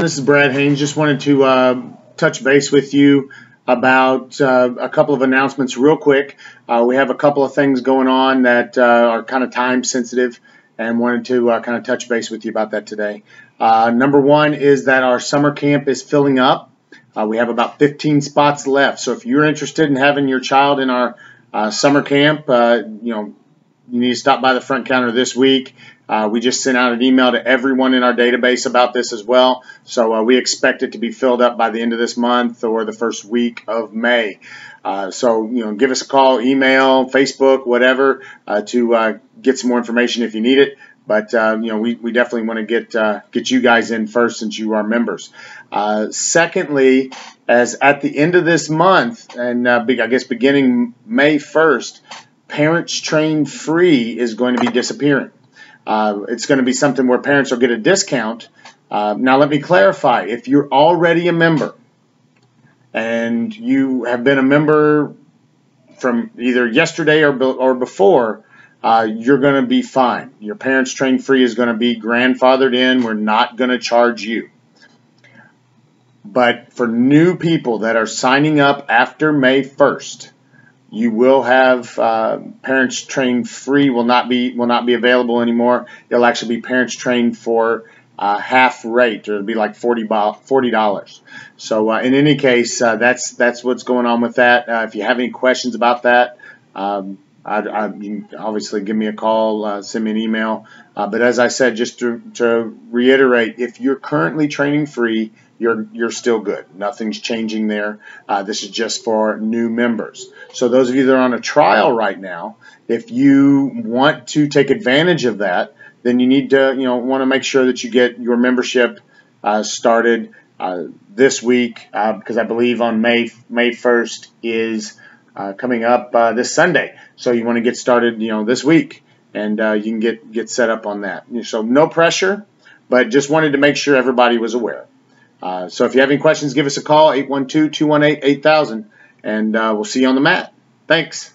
This is Brad Haynes. Just wanted to uh, touch base with you about uh, a couple of announcements real quick. Uh, we have a couple of things going on that uh, are kind of time sensitive and wanted to uh, kind of touch base with you about that today. Uh, number one is that our summer camp is filling up. we have about 15 spots left. So if you're interested in having your child in our summer camp, you know, you need to stop by the front counter this week. Uh, we just sent out an email to everyone in our database about this as well. So uh, we expect it to be filled up by the end of this month or the first week of May. Uh, so, you know, give us a call, email, Facebook, whatever, uh, to uh, get some more information if you need it. But uh, you know, we, we definitely want to get get you guys in first since you are members. secondly, as at the end of this month, and I guess beginning May 1st, Parents Train Free is going to be disappearing. Uh, it's going to be something where parents will get a discount. Uh, now, let me clarify. If you're already a member and you have been a member from either yesterday or, or before, uh, you're going to be fine. Your Parents Train Free is going to be grandfathered in. We're not going to charge you. But for new people that are signing up after May 1st, you will have uh, parents trained free will not be will not be available anymore. It'll actually be parents trained for uh, half rate, or it'll be like 40 dollars. So uh, in any case, uh, that's that's what's going on with that. Uh, if you have any questions about that, um, I, I, you obviously give me a call, uh, send me an email. but as I said, just to, to reiterate, if you're currently training free, you're you're still good. Nothing's changing there. Uh, this is just for new members. So those of you that are on a trial right now, if you want to take advantage of that, then you need to you know want to make sure that you get your membership uh, started uh, this week because uh, I believe on May May 1st is uh, coming up uh, this Sunday. So you want to get started you know this week and you can get get set up on that. So no pressure, but just wanted to make sure everybody was aware. Uh, so if you have any questions, give us a call, 812-218-8000, and uh, we'll see you on the mat. Thanks.